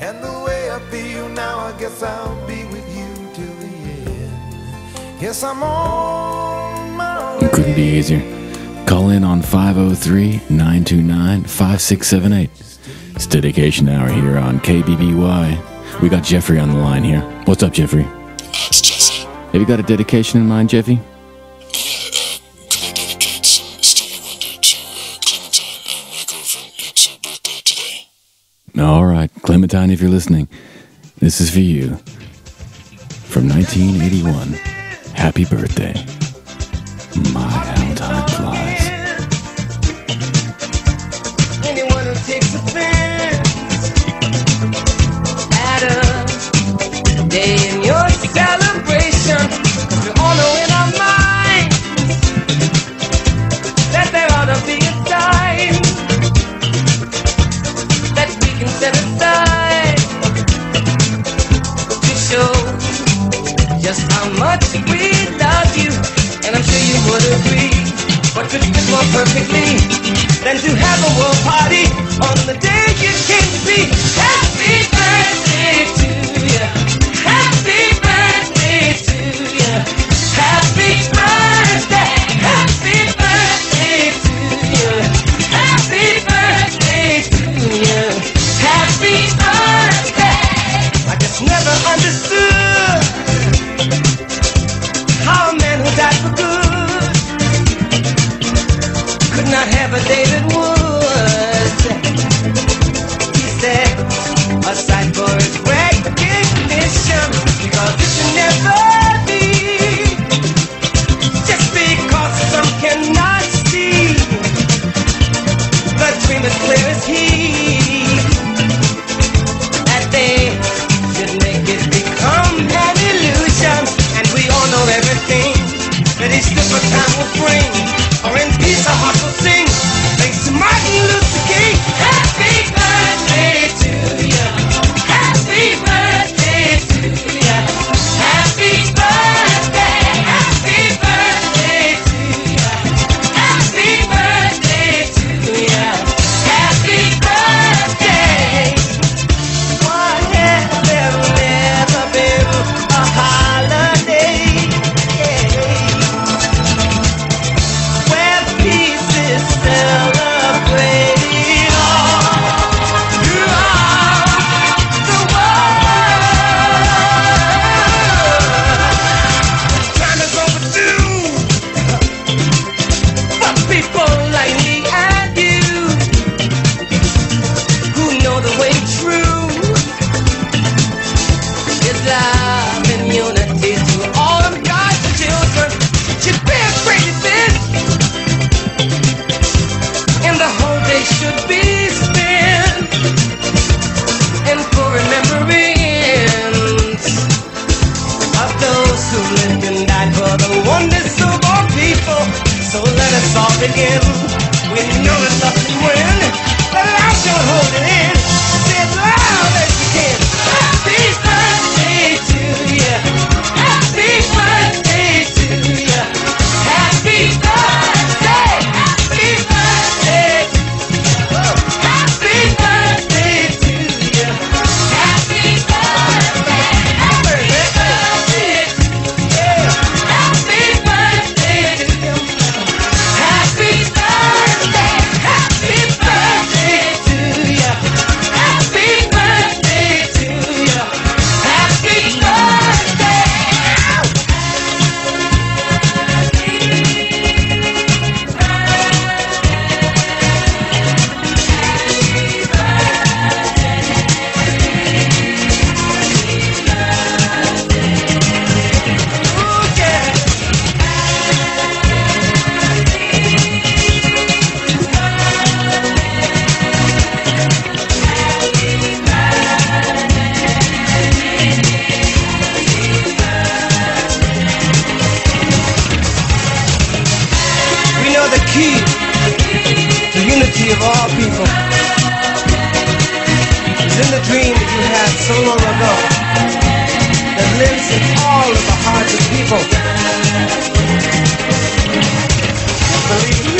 And the way I feel now, I guess I'll be with you till the end. Yes, I'm on my way. It couldn't be easier. Call in on 503 929 5678. It's dedication hour here on KBBY. We got Jeffrey on the line here. What's up, Jeffrey? It's Jesse. Have you got a dedication in mind, Jeffy? All right, Clementine, if you're listening, this is for you. From 1981, happy birthday. My, how time flies. Perfectly than to have a world party on the day you came to be? Happy love and to all God's children. Should be and the whole day should be spent in of those who lived and died for the of people. So let us all begin. We know that love win. Let our show hold it in. In the dream that you had so long ago that lives in all of the hearts of people. Believe me.